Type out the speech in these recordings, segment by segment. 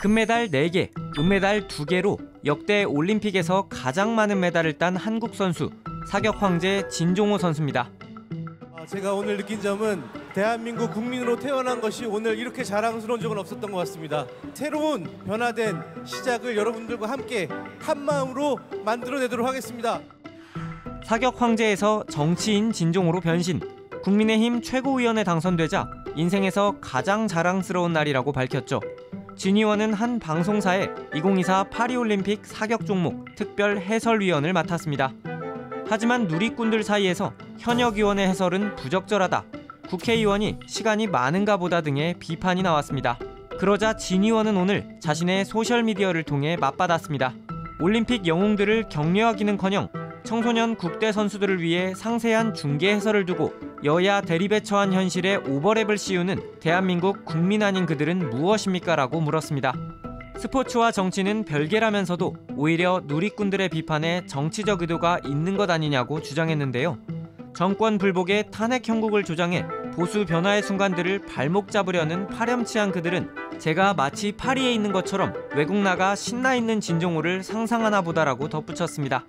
금메달 4개, 은메달 2개로 역대 올림픽에서 가장 많은 메달을 딴 한국 선수 사격 황제 진종호 선수입니다. 아, 제가 오늘 느낀 점은 대한민국 국민으로 태어난 것이 오늘 이렇게 자랑스러운 적은 없었던 것 같습니다. 새로운 변화된 시작을 여러분들과 함께 한 마음으로 만들어내도록 하겠습니다. 사격 황제에서 정치인 진종호로 변신. 국민의힘 최고위원에 당선되자 인생에서 가장 자랑스러운 날이라고 밝혔죠. 진 의원은 한 방송사에 2024 파리올림픽 사격 종목 특별 해설위원을 맡았습니다. 하지만 누리꾼들 사이에서 현역 의원의 해설은 부적절하다. 국회의원이 시간이 많은가 보다 등의 비판이 나왔습니다. 그러자 진 의원은 오늘 자신의 소셜미디어를 통해 맞받았습니다. 올림픽 영웅들을 격려하기는커녕 청소년 국대 선수들을 위해 상세한 중계 해설을 두고 여야 대립에 처한 현실에 오버랩을 씌우는 대한민국 국민 아닌 그들은 무엇입니까? 라고 물었습니다. 스포츠와 정치는 별개라면서도 오히려 누리꾼들의 비판에 정치적 의도가 있는 것 아니냐고 주장했는데요. 정권 불복에 탄핵 형국을 조장해 보수 변화의 순간들을 발목 잡으려는 파렴치한 그들은 제가 마치 파리에 있는 것처럼 외국 나가 신나 있는 진종호를 상상하나 보다라고 덧붙였습니다.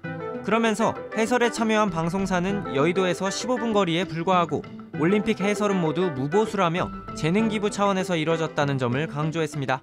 그러면서 해설에 참여한 방송사는 여의도에서 15분 거리에 불과하고 올림픽 해설은 모두 무보수라며 재능 기부 차원에서 이뤄졌다는 점을 강조했습니다.